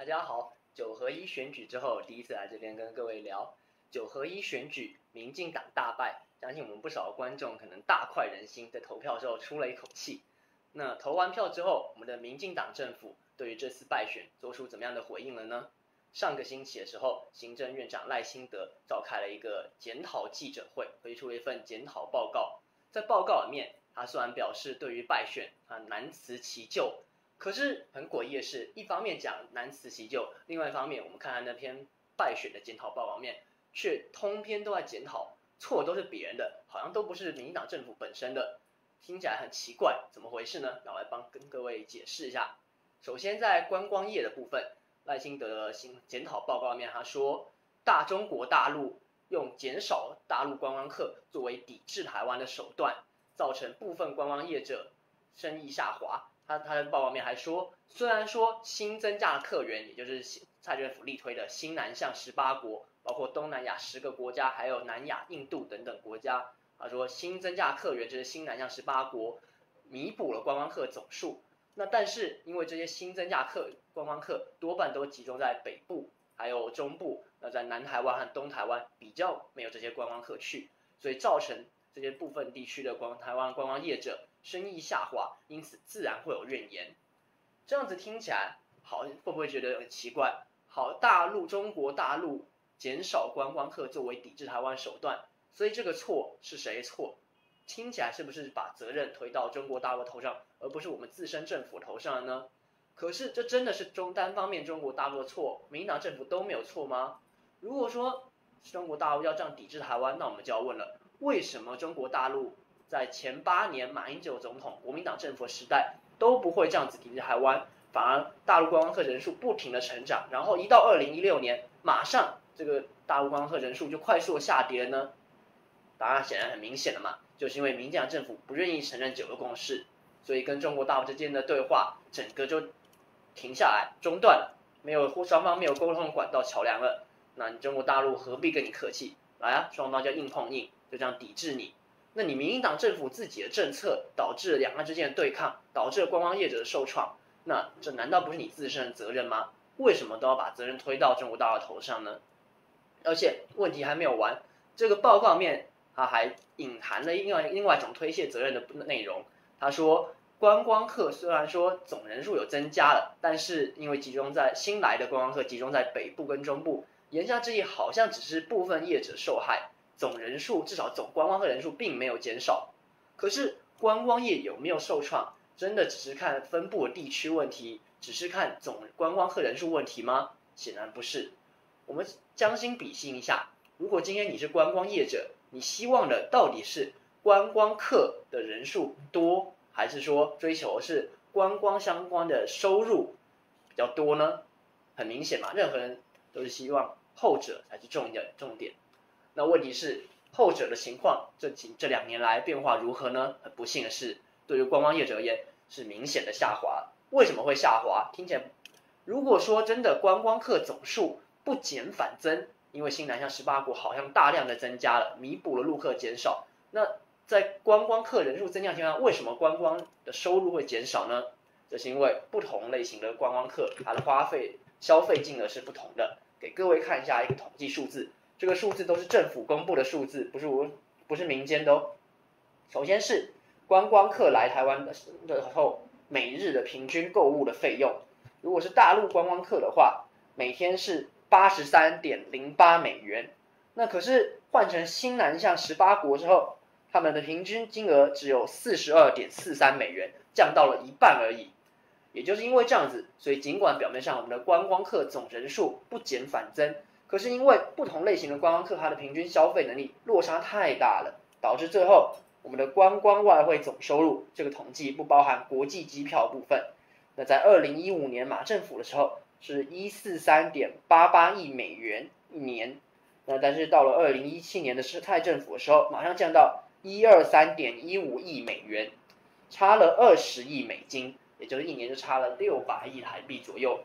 大家好，九合一选举之后，第一次来这边跟各位聊九合一选举，民进党大败，相信我们不少观众可能大快人心，在投票之后出了一口气。那投完票之后，我们的民进党政府对于这次败选做出怎么样的回应了呢？上个星期的时候，行政院长赖清德召开了一个检讨记者会，推出了一份检讨报告。在报告里面，他虽然表示对于败选啊难辞其咎。可是很诡异的是，一方面讲难辞其咎，另外一方面，我们看看那篇败选的检讨报告面，却通篇都在检讨错都是别人的，好像都不是民进党政府本身的，听起来很奇怪，怎么回事呢？那我来帮跟各位解释一下。首先在观光业的部分，赖清德的新检讨报告面，他说大中国大陆用减少大陆观光客作为抵制台湾的手段，造成部分观光业者生意下滑。他他的报告面还说，虽然说新增加的客源，也就是蔡政府力推的新南向十八国，包括东南亚十个国家，还有南亚、印度等等国家，他说新增加客源就是新南向十八国，弥补了观光客总数。那但是因为这些新增加客观光客多半都集中在北部，还有中部，那在南台湾和东台湾比较没有这些观光客去，所以造成这些部分地区的观台湾观光业者。生意下滑，因此自然会有怨言。这样子听起来好，会不会觉得很奇怪？好，大陆中国大陆减少观光客作为抵制台湾手段，所以这个错是谁错？听起来是不是把责任推到中国大陆头上，而不是我们自身政府头上呢？可是这真的是中单方面中国大陆的错，民党政府都没有错吗？如果说中国大陆要这样抵制台湾，那我们就要问了：为什么中国大陆？在前八年马英九总统国民党政府时代都不会这样子抵制台湾，反而大陆观光客人数不停的成长，然后一到二零一六年，马上这个大陆观光客人数就快速下跌呢？答案显然很明显了嘛，就是因为民进党政府不愿意承认九个共识，所以跟中国大陆之间的对话整个就停下来中断了，没有互双方没有沟通管道桥梁了，那你中国大陆何必跟你客气？来啊，双方就硬碰硬，就这样抵制你。那你民进党政府自己的政策导致两岸之间的对抗，导致观光业者的受创，那这难道不是你自身的责任吗？为什么都要把责任推到中国大陆头上呢？而且问题还没有完，这个报告面它还隐含了另外另外一种推卸责任的内容。他说，观光客虽然说总人数有增加了，但是因为集中在新来的观光客集中在北部跟中部，言下之意好像只是部分业者受害。总人数至少总观光客人数并没有减少，可是观光业有没有受创？真的只是看分布地区问题，只是看总观光客人数问题吗？显然不是。我们将心比心一下，如果今天你是观光业者，你希望的到底是观光客的人数多，还是说追求是观光相关的收入比较多呢？很明显嘛，任何人都是希望后者才是重要重点。那问题是后者的情况，这几这两年来变化如何呢？很不幸的是，对于观光业者而言是明显的下滑。为什么会下滑？听起来，如果说真的观光客总数不减反增，因为新南向十八国好像大量的增加了，弥补了陆客减少。那在观光客人数增加情况下，为什么观光的收入会减少呢？这是因为不同类型的观光客，它的花费消费金额是不同的。给各位看一下一个统计数字。这个数字都是政府公布的数字，不是我，不是民间的哦。首先是观光客来台湾的时候，每日的平均购物的费用，如果是大陆观光客的话，每天是八十三点零八美元。那可是换成新南向十八国之后，他们的平均金额只有四十二点四三美元，降到了一半而已。也就是因为这样子，所以尽管表面上我们的观光客总人数不减反增。可是因为不同类型的观光客，它的平均消费能力落差太大了，导致最后我们的观光外汇总收入这个统计不包含国际机票部分。那在二零一五年马政府的时候是一四三点八八亿美元一年，那但是到了二零一七年的是泰政府的时候，马上降到一二三点一五亿美元，差了二十亿美金，也就是一年就差了六百亿台币左右，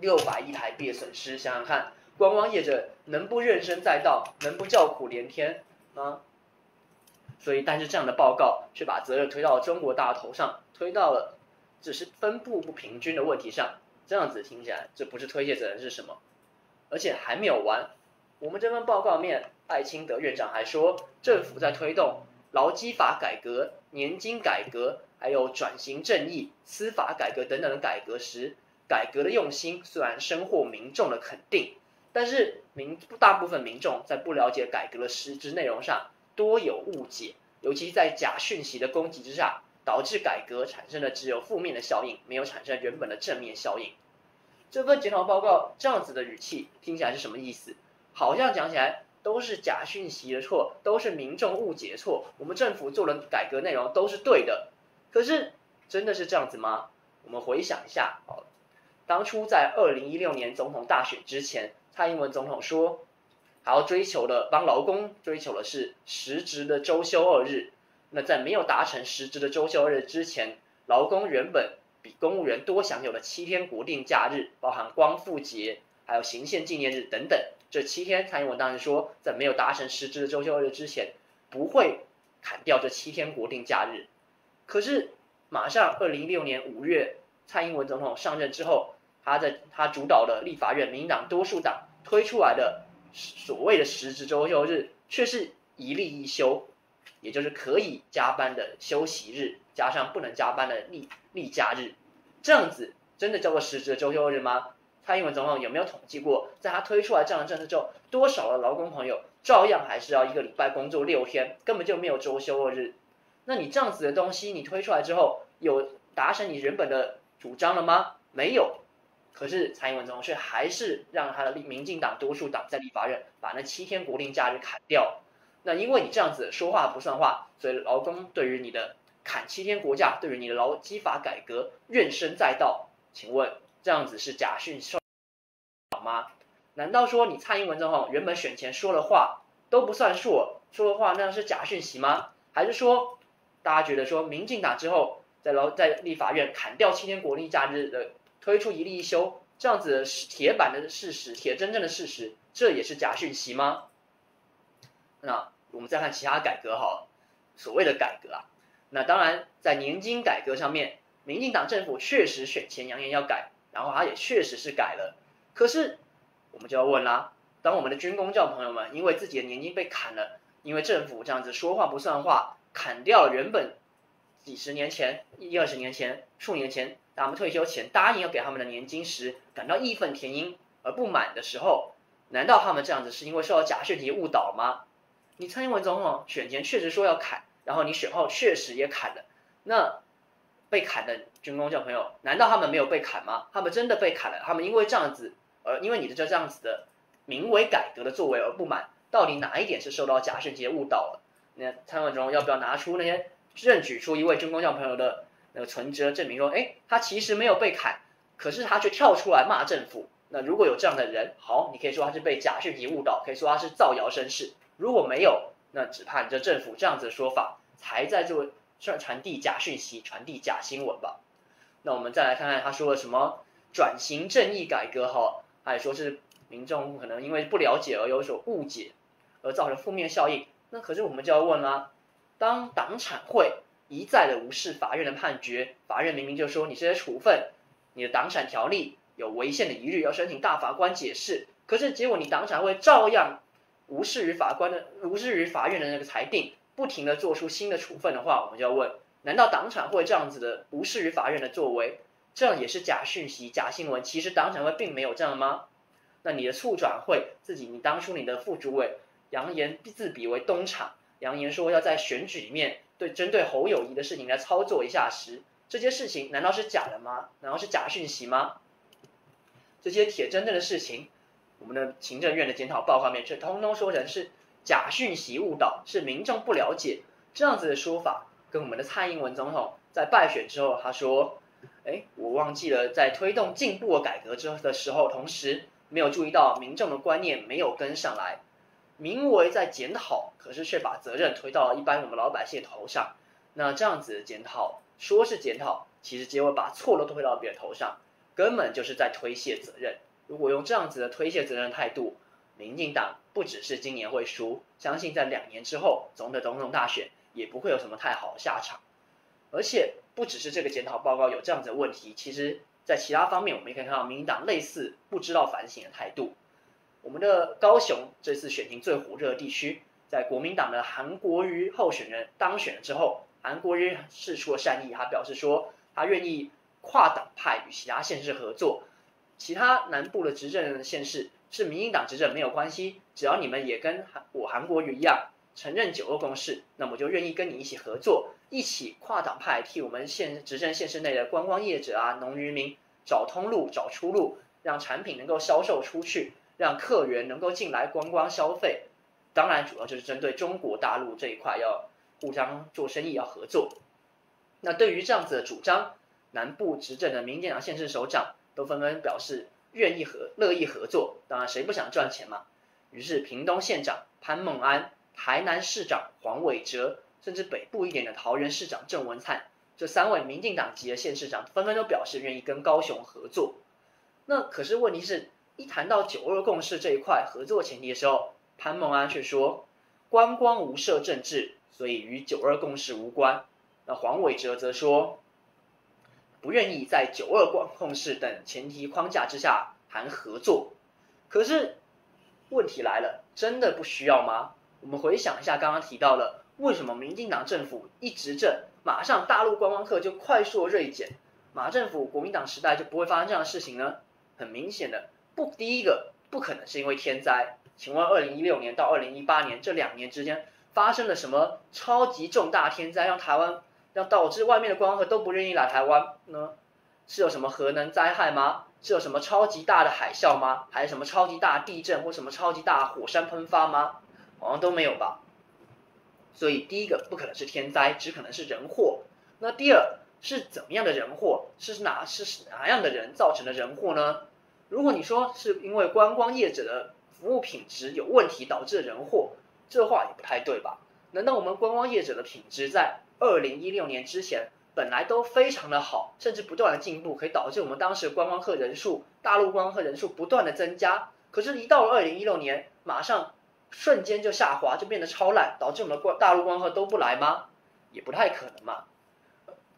六百亿台币的损失，想想看。观光业者能不怨声载道，能不叫苦连天吗？所以，但是这样的报告却把责任推到中国大头上，推到了只是分布不平均的问题上。这样子听起来，这不是推卸责任是什么？而且还没有完，我们这份报告面，艾清德院长还说，政府在推动劳基法改革、年金改革，还有转型正义、司法改革等等的改革时，改革的用心虽然深获民众的肯定，但是民大部分民众在不了解改革的实质内容上，多有误解，尤其在假讯息的攻击之下。导致改革产生的只有负面的效应，没有产生原本的正面效应。这份检讨报告这样子的语气听起来是什么意思？好像讲起来都是假讯息的错，都是民众误解错，我们政府做的改革内容都是对的。可是真的是这样子吗？我们回想一下，好，当初在二零一六年总统大选之前，蔡英文总统说，还要追求的帮劳工追求的是实质的周休二日。那在没有达成实质的周休二日之前，劳工原本比公务员多享有的七天国定假日，包含光复节、还有行宪纪念日等等，这七天，蔡英文当时说，在没有达成实质的周休二日之前，不会砍掉这七天国定假日。可是，马上二零一六年五月，蔡英文总统上任之后，他在他主导的立法院民党多数党推出来的所谓的实质周休日，却是一例一休。也就是可以加班的休息日，加上不能加班的例例假日，这样子真的叫做实质的周休日吗？蔡英文总统有没有统计过，在他推出来这样的政策之后，多少的劳工朋友照样还是要一个礼拜工作六天，根本就没有周休二日？那你这样子的东西，你推出来之后，有达成你原本的主张了吗？没有。可是蔡英文总统却还是让他的民进党多数党在立法院把那七天国定假日砍掉。那因为你这样子说话不算话，所以劳工对于你的砍七天国假，对于你的劳基法改革怨声载道。请问这样子是假讯受好吗？难道说你蔡英文总统原本选前说的话都不算数，说的话那是假讯息吗？还是说大家觉得说民进党之后在劳在立法院砍掉七天国定假日的推出一例一休，这样子是铁板的事实，铁真正的事实，这也是假讯息吗？那？我们再看其他改革哈，所谓的改革啊，那当然在年金改革上面，民进党政府确实选前扬言要改，然后他也确实是改了。可是我们就要问啦，当我们的军工教朋友们因为自己的年金被砍了，因为政府这样子说话不算话，砍掉了原本几十年前、一二十年前、数年前他们退休前答应要给他们的年金时，感到义愤填膺而不满的时候，难道他们这样子是因为受到假讯息误导吗？你蔡英文总统选前确实说要砍，然后你选后确实也砍了，那被砍的军工教朋友，难道他们没有被砍吗？他们真的被砍了，他们因为这样子，而因为你的这这样子的名为改革的作为而不满，到底哪一点是受到假讯息误导了？那蔡英文总统要不要拿出那些认举出一位军工教朋友的那个存折，证明说，哎，他其实没有被砍，可是他却跳出来骂政府？那如果有这样的人，好，你可以说他是被假讯息误导，可以说他是造谣生事。如果没有，那只怕你这政府这样子的说法，才在做传传递假讯息、传递假新闻吧？那我们再来看看他说了什么转型正义改革哈，他也说是民众可能因为不了解而有所误解，而造成负面效应。那可是我们就要问啦，当党产会一再的无视法院的判决，法院明明就说你这些处分，你的党产条例有违宪的疑虑，要申请大法官解释，可是结果你党产会照样。无视于法官的，无视于法院的那个裁定，不停的做出新的处分的话，我们就要问：难道党产会这样子的无视于法院的作为，这样也是假讯息、假新闻？其实党产会并没有这样吗？那你的促转会自己，你当初你的副主委扬言自比为东厂，扬言说要在选举里面对针对侯友谊的事情来操作一下时，这些事情难道是假的吗？难道是假讯息吗？这些铁真正的事情。我们的行政院的检讨报告面却通通说成是假讯息误导，是民众不了解这样子的说法，跟我们的蔡英文总统在败选之后他说：“哎，我忘记了在推动进步的改革之后的时候，同时没有注意到民众的观念没有跟上来，名为在检讨，可是却把责任推到了一般我们老百姓头上。那这样子的检讨说是检讨，其实结果把错都推到别人头上，根本就是在推卸责任。”如果用这样子的推卸责任态度，民进党不只是今年会输，相信在两年之后总的总统大选也不会有什么太好的下场。而且不只是这个检讨报告有这样子的问题，其实在其他方面，我们也可以看到民进党类似不知道反省的态度。我们的高雄这次选情最火热的地区，在国民党的韩国瑜候选人当选了之后，韩国瑜示出了善意，他表示说他愿意跨党派与其他县市合作，其他南部的执政县市是民进党执政没有关系，只要你们也跟我韩国瑜一样承认九二共识，那么就愿意跟你一起合作。一起跨党派替我们县执政县市内的观光业者啊、农渔民找通路、找出路，让产品能够销售出去，让客源能够进来观光消费。当然，主要就是针对中国大陆这一块要互相做生意、要合作。那对于这样子的主张，南部执政的民进党县市首长都纷纷表示愿意合、乐意合作。当然，谁不想赚钱嘛？于是，屏东县长潘孟安、台南市长黄伟哲。甚至北部一点的桃园市长郑文灿，这三位民进党籍的县市长纷纷都表示愿意跟高雄合作。那可是问题是一谈到九二共识这一块合作前提的时候，潘孟安却说观光无涉政治，所以与九二共识无关。那黄伟哲则说不愿意在九二共共识等前提框架之下谈合作。可是问题来了，真的不需要吗？我们回想一下刚刚提到了。为什么民进党政府一执政，马上大陆观光客就快速锐减？马政府国民党时代就不会发生这样的事情呢？很明显的，不，第一个不可能是因为天灾。请问，二零一六年到二零一八年这两年之间发生了什么超级重大天灾，让台湾让导致外面的观光客都不愿意来台湾呢？是有什么核能灾害吗？是有什么超级大的海啸吗？还是什么超级大地震或什么超级大火山喷发吗？好像都没有吧。所以第一个不可能是天灾，只可能是人祸。那第二是怎么样的人祸？是哪是哪样的人造成的人祸呢？如果你说是因为观光业者的服务品质有问题导致人祸，这话也不太对吧？难道我们观光业者的品质在二零一六年之前本来都非常的好，甚至不断的进步，可以导致我们当时观光客人数、大陆观光客人数不断的增加？可是，一到了二零一六年，马上。瞬间就下滑，就变得超烂，导致我们的大陆观光客都不来吗？也不太可能嘛。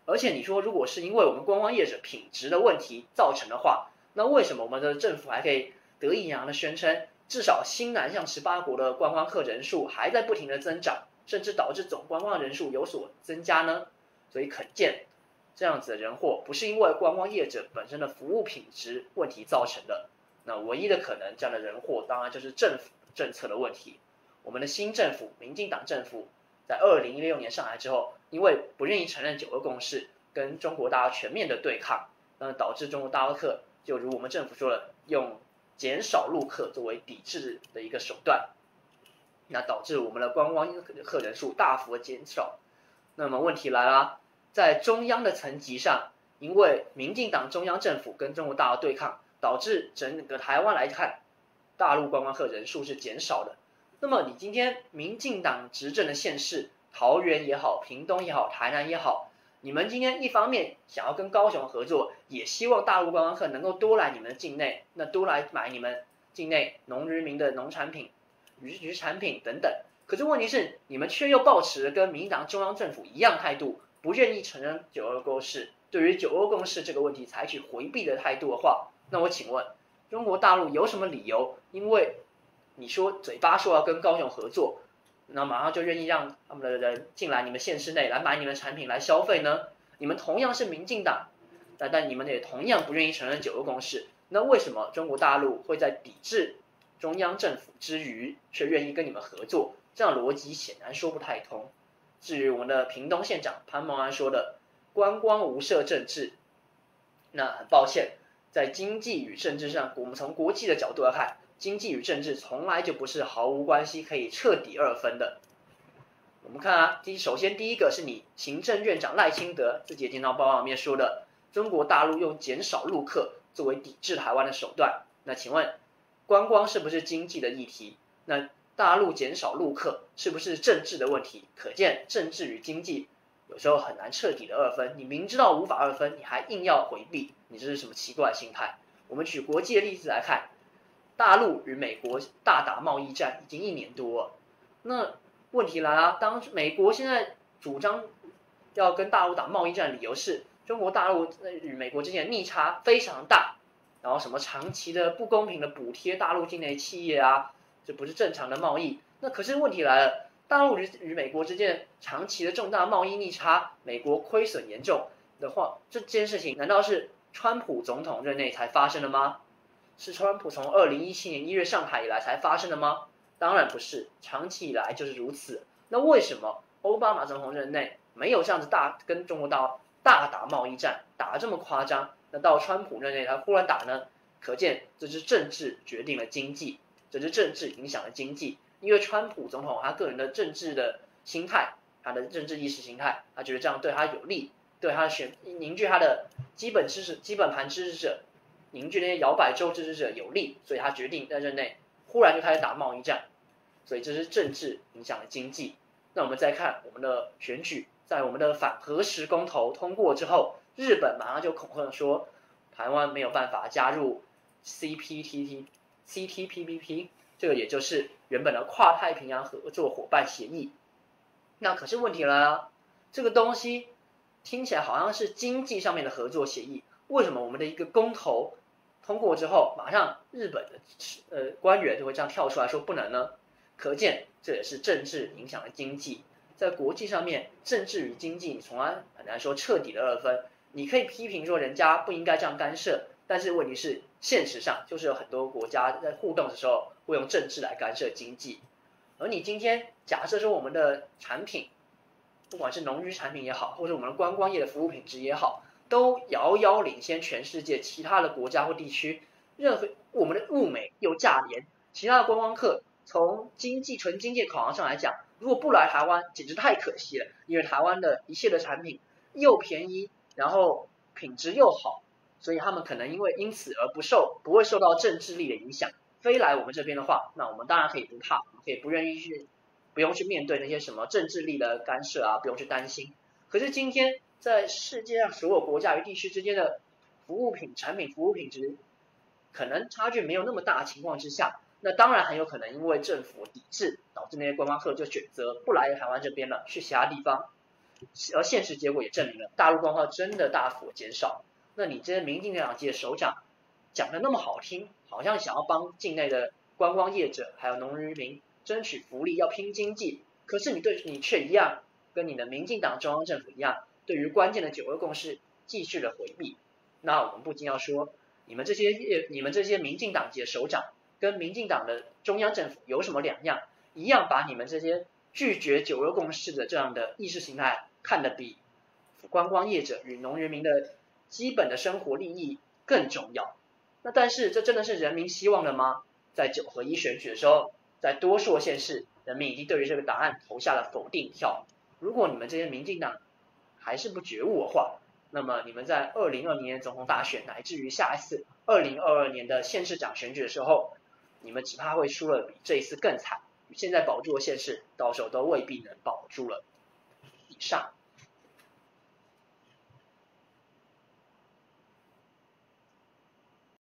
而且你说，如果是因为我们观光业者品质的问题造成的话，那为什么我们的政府还可以得意洋洋的宣称，至少新南向十八国的观光客人数还在不停的增长，甚至导致总观光人数有所增加呢？所以可见，这样子的人祸不是因为观光业者本身的服务品质问题造成的。那唯一的可能，这样的人祸当然就是政府。政策的问题，我们的新政府，民进党政府，在二零一六年上来之后，因为不愿意承认九二共识，跟中国大陆全面的对抗，那导致中国大陆客就如我们政府说了，用减少陆客作为抵制的一个手段，那导致我们的观光客人数大幅的减少。那么问题来了，在中央的层级上，因为民进党中央政府跟中国大陆对抗，导致整个台湾来看。大陆观光客人数是减少的，那么你今天民进党执政的县市，桃园也好，屏东也好，台南也好，你们今天一方面想要跟高雄合作，也希望大陆观光客能够多来你们境内，那多来买你们境内农渔民的农产品、渔渔产品等等。可是问题是，你们却又保持跟民党中央政府一样态度，不愿意承认九二共识，对于九二共识这个问题采取回避的态度的话，那我请问。中国大陆有什么理由？因为你说嘴巴说要跟高雄合作，那马上就愿意让他们的人进来你们县市内来买你们产品来消费呢？你们同样是民进党，但但你们也同样不愿意承认九个公式，那为什么中国大陆会在抵制中央政府之余，却愿意跟你们合作？这样逻辑显然说不太通。至于我们的屏东县长潘孟安说的“观光无涉政治”，那很抱歉。在经济与政治上，我们从国际的角度来看，经济与政治从来就不是毫无关系、可以彻底二分的。我们看啊，第首先第一个是你行政院长赖清德自己的电脑报告里面说的，中国大陆用减少陆客作为抵制台湾的手段。那请问，观光是不是经济的议题？那大陆减少陆客是不是政治的问题？可见政治与经济。有时候很难彻底的二分，你明知道无法二分，你还硬要回避，你这是什么奇怪的心态？我们举国际的例子来看，大陆与美国大打贸易战已经一年多了，那问题来了，当美国现在主张要跟大陆打贸易战，理由是中国大陆与美国之间的逆差非常大，然后什么长期的不公平的补贴大陆境内企业啊，这不是正常的贸易。那可是问题来了，大陆与与美国之间长期的重大贸易逆差，美国亏损严重的话，这件事情难道是川普总统任内才发生的吗？是川普从二零一七年一月上台以来才发生的吗？当然不是，长期以来就是如此。那为什么奥巴马总统任内没有这样子大跟中国大大打贸易战，打得这么夸张？那到川普任内他忽然打呢？可见这是政治决定了经济，这是政治影响了经济。因为川普总统他个人的政治的心态，他的政治意识形态，他觉得这样对他有利，对他选凝聚他的基本支持、基本盘支持者。凝聚那些摇摆州支持者有利，所以他决定在任内忽然就开始打贸易战，所以这是政治影响了经济。那我们再看我们的选举，在我们的反核实公投通过之后，日本马上就恐吓说台湾没有办法加入 CPTT、CTPPP，这个也就是原本的跨太平洋合作伙伴协议。那可是问题来了，这个东西听起来好像是经济上面的合作协议。为什么我们的一个公投通过之后，马上日本的呃官员就会这样跳出来说不能呢？可见这也是政治影响了经济，在国际上面，政治与经济从来很难说彻底的二分。你可以批评说人家不应该这样干涉，但是问题是现实上就是有很多国家在互动的时候会用政治来干涉经济。而你今天假设说我们的产品，不管是农渔产品也好，或者我们的观光业的服务品质也好。都遥遥领先全世界其他的国家或地区，任何我们的物美又价廉，其他的观光客从经济纯经济考量上来讲，如果不来台湾，简直太可惜了。因为台湾的一切的产品又便宜，然后品质又好，所以他们可能因为因此而不受不会受到政治力的影响。飞来我们这边的话，那我们当然可以不怕，可以不愿意去，不用去面对那些什么政治力的干涉啊，不用去担心。可是今天。在世界上所有国家与地区之间的服务品产品服务品质可能差距没有那么大的情况之下，那当然很有可能因为政府抵制，导致那些观光客就选择不来台湾这边了，去其他地方。而现实结果也证明了，大陆观光真的大幅减少。那你这些民进党界首长讲的那么好听，好像想要帮境内的观光业者还有农渔民争取福利，要拼经济，可是你对你却一样，跟你的民进党中央政府一样。对于关键的九二共识继续的回避，那我们不禁要说，你们这些业你们这些民进党籍的首长跟民进党的中央政府有什么两样？一样把你们这些拒绝九二共识的这样的意识形态看得比观光业者与农人民的基本的生活利益更重要。那但是这真的是人民希望的吗？在九合一选举的时候，在多数县市，人民已经对于这个答案投下了否定票。如果你们这些民进党，还是不觉悟的话，那么你们在二零二零年总统大选，乃至于下一次二零二二年的县市长选举的时候，你们只怕会输了比这一次更惨。现在保住的县市，到时候都未必能保住了。以上。